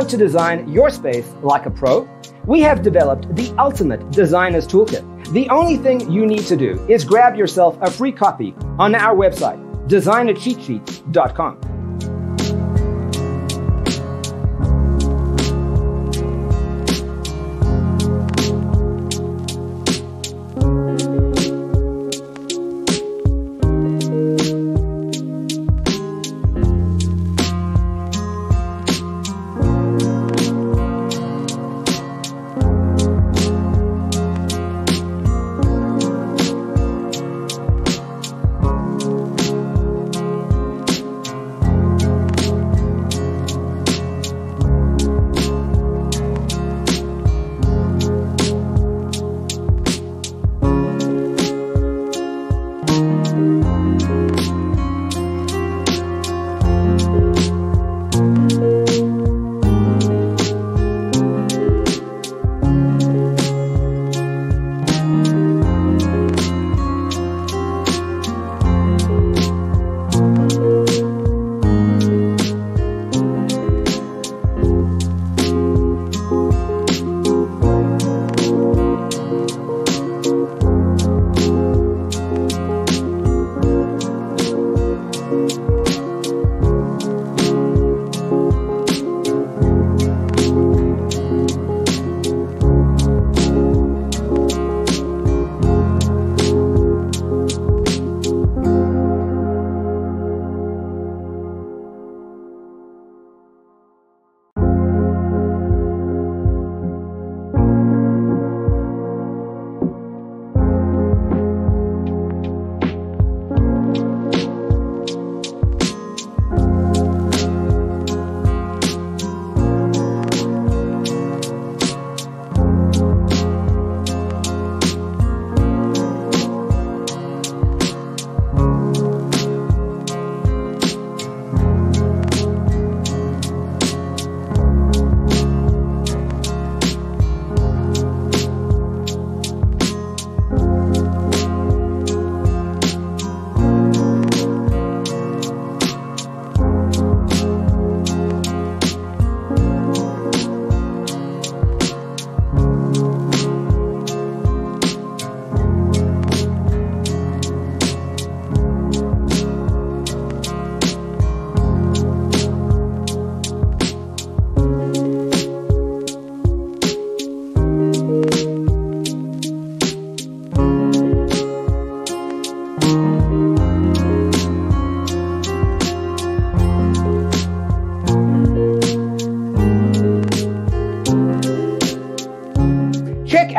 Want to design your space like a pro? We have developed the ultimate designer's toolkit The only thing you need to do is grab yourself a free copy on our website, designercheatsheet.com.